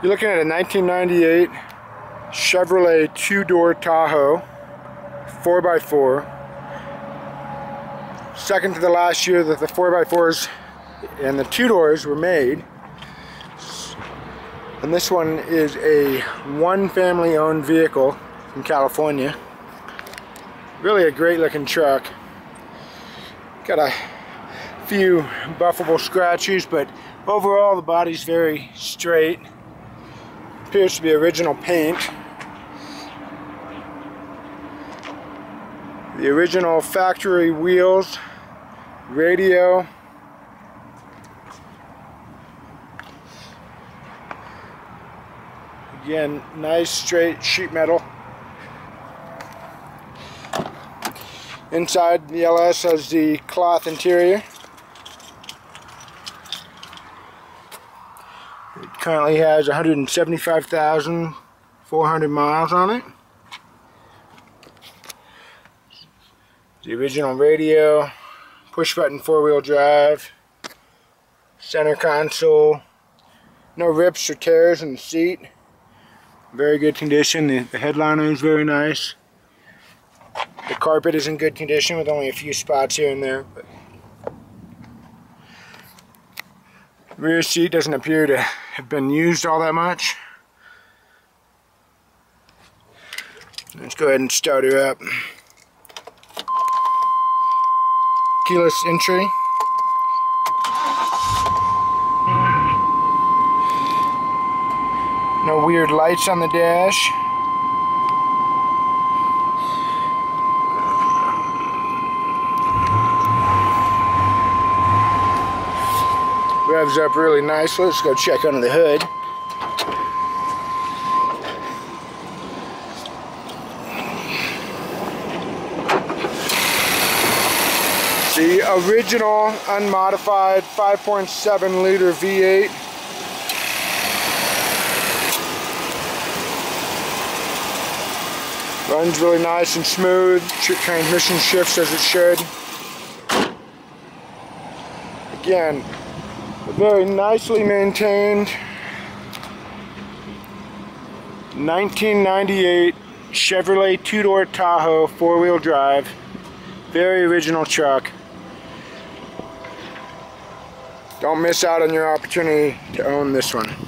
You're looking at a 1998 Chevrolet two-door Tahoe 4x4. Second to the last year that the 4x4s and the two doors were made. And this one is a one family owned vehicle from California. Really a great looking truck. Got a few buffable scratches, but overall the body's very straight. Appears to be original paint. The original factory wheels, radio. Again, nice straight sheet metal. Inside the LS has the cloth interior. It currently has 175,400 miles on it. The original radio, push button four wheel drive, center console, no rips or tears in the seat. Very good condition. The, the headliner is very nice. The carpet is in good condition with only a few spots here and there. But rear seat doesn't appear to have been used all that much. Let's go ahead and start her up. Keyless entry. No weird lights on the dash. Revs up really nice. Let's go check under the hood. The original unmodified 5.7 liter V8 Runs really nice and smooth. Transmission shifts as it should. Again, very nicely maintained 1998 Chevrolet two-door Tahoe four-wheel drive. Very original truck. Don't miss out on your opportunity to own this one.